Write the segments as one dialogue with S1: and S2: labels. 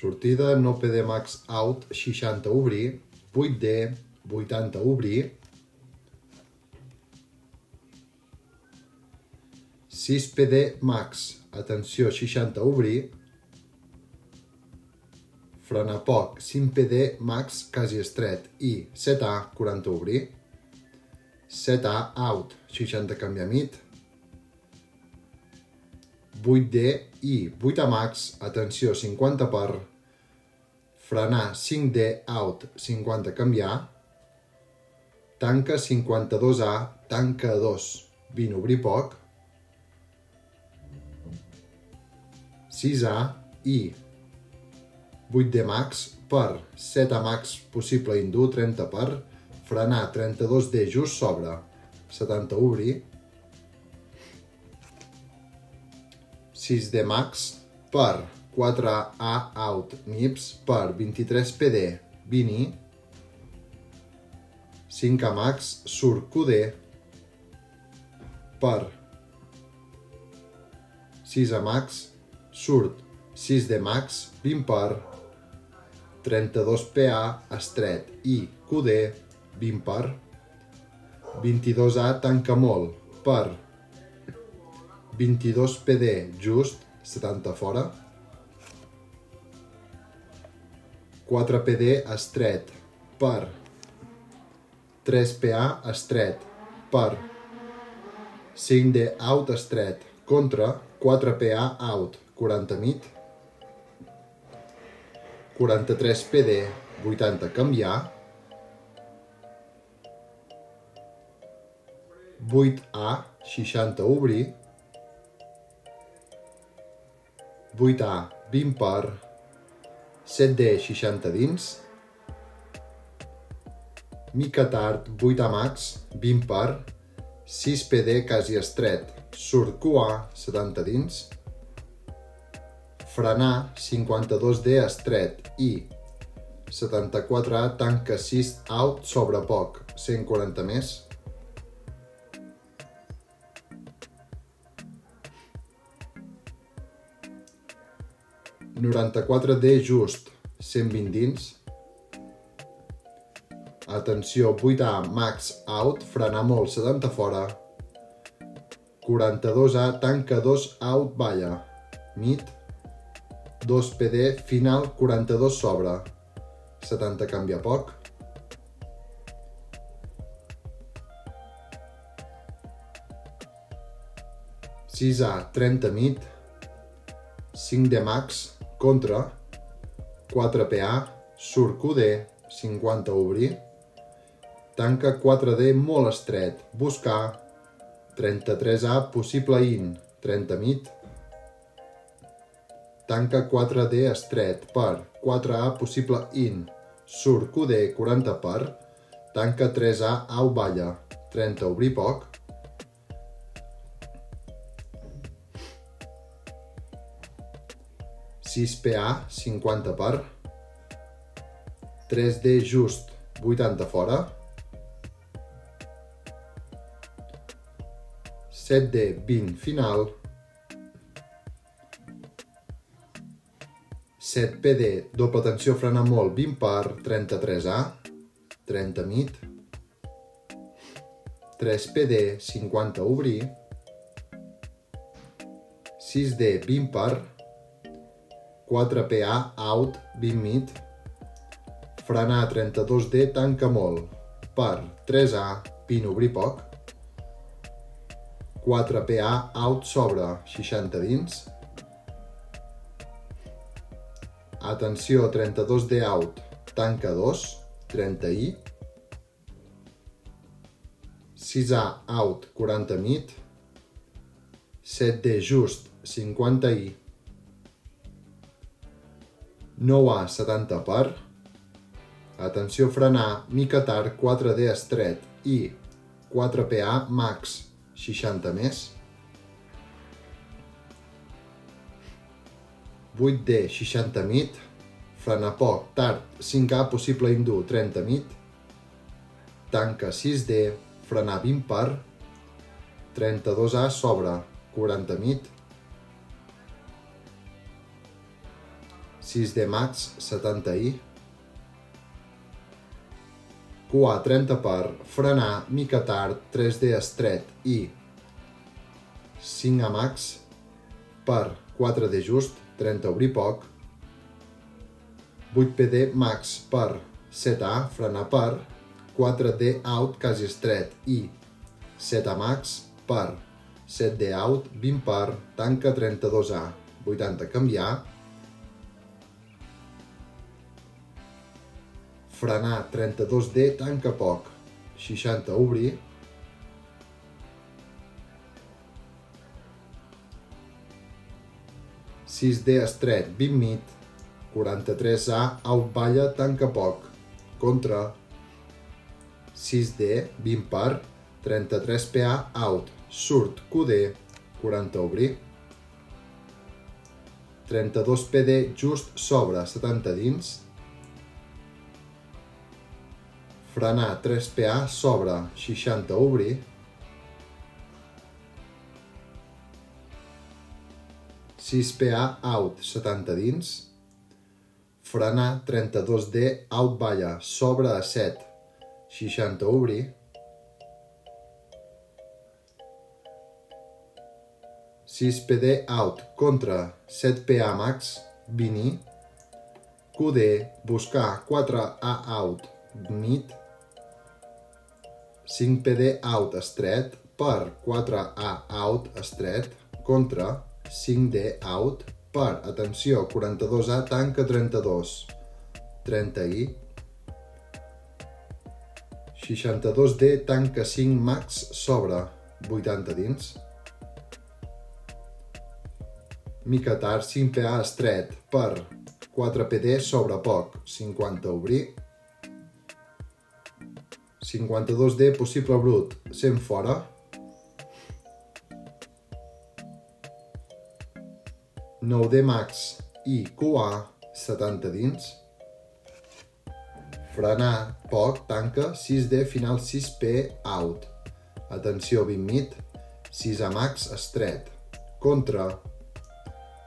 S1: sortida, no PD max out, 60 obrir, 8D, 80 obrir, 6 PD max, atenció, 60 obrir, frenar poc, 5 PD max quasi estret i 7A, 40 obrir, 7A out, 60 canviar mit, 8D i 8A max, atenció, 50 per, frenar 5D out, 50 canviar, tanca 52A, tanca 2, 20 obrir poc, 6A i 8D max per 7A max possible indur 30 per frenar 32D just sobre 70 obrir 6D max per 4A out nips per 23 PD 20 i 5A max surt QD per 6A max surt 6D max 20 per 32 PA estret i QD 20 per 22A tanca molt per 22 PD just 70 fora. 4 PD estret per. 3 PA estret per. 5D out estret contra. 4 PA out 40 mit 43 PD 80 canviar. 8A 60 obrir 8A 20 per 7D 60 dins. Mica tard 8A max 20 per 6 PD quasi estret. Surt QA 70 dins. Frenar 52D estret. I 74A tanca 6 out sobre poc 140 més 94D just, 120 dins. Atenció, 8A max out, frenar molt, 70 fora. 42A tanca 2 out, balla. Mit. 2 PD, final, 42 sobre. 70 canvia poc. Sis A, 30 mit. 5 de max, contra, 4PA, surt QD, 50 obrir, tanca 4D molt estret, buscar, 33A, possible in, 30 mit, tanca 4D estret per 4A, possible in, surt QD, 40 per, tanca 3A, au balla, 30 obrir poc, 6PA 50 per. 3D just 80 fora. 7D 20 final. 7PD doble tensió frena molt 20 per 33A 30 mit. 3PD 50 obrir. 6D 20 per 4PA out 20 mit, frenar 32D tanca molt, per 3A pin obrir poc, 4PA out sobre 60 dins, atenció 32D out tanca 2, 30I, 6A out 40 mit, 7D just 50I, 9A 70 per, atenció frenar, mica tard 4D estret. I 4PA max 60 més, 8D 60 mit, frenar poc, tard 5A possible indur 30 mit, tanca 6D, frenar 20 per, 32A sobre 40 mit, 6D max 70i, QA 30 per, frenar, mica tard, 3D estret. I 5A max per. 4D just, 30 obrir poc, 8PD max per. 7A, frenar per, 4D out quasi estret. I 7A max per. 7D out, 20 per, tanca 32A, 80 canviar, frenar 32D, tanca poc, 60 obrir, sis D estret, 20 mit, 43A, out balla, tanca poc, contra, 6D, 20 par, 33PA, out, surt, QD, 40 obrir, 32PD, just sobre, 70 dins, frenar 3PA sobre. 60 obrir, PA out. 70 dins, frenar 32D out balla sobre a 7 60 obrir, PD out. Contra. 7 PA max. Vini, QD buscar. 4A out. Mid, 5PD out estret per 4A out estret contra 5D out per, atenció, 42A tanca 32, 30I, 62D tanca 5 max sobre 80 dins, mica tard 5PA estret per 4PD sobre poc, 50 obrir, 52D possible brut, 100 fora. Nou D max i QA 70 dins. Frenar poc, tanca, 6D final 6P out. Atenció 20 mit, 6A max estret. Contra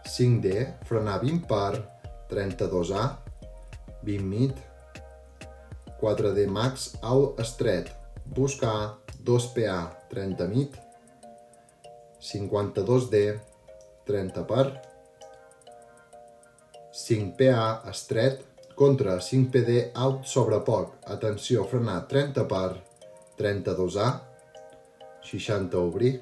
S1: 5D, frenar 20 par, 32A, 20 mit, 4D max au estret, buscar 2PA 30 mit, 52D 30 per, 5PA estret, contra 5PD out sobre poc, atenció, frenar 30 per, 32A, 60 obrir,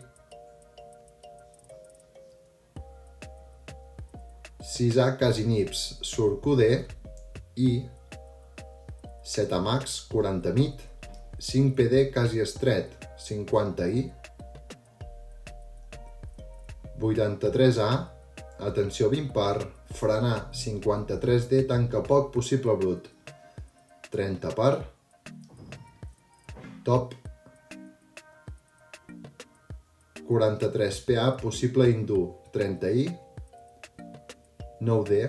S1: 6A quasi nips, surt QD i 7 max 40 mit, 5 PD quasi estret, 50i, 83A, atenció 20 par, frenar 53D, tanca poc possible brut, 30 par, top, 43 PA, possible hindú, 30i, 9D,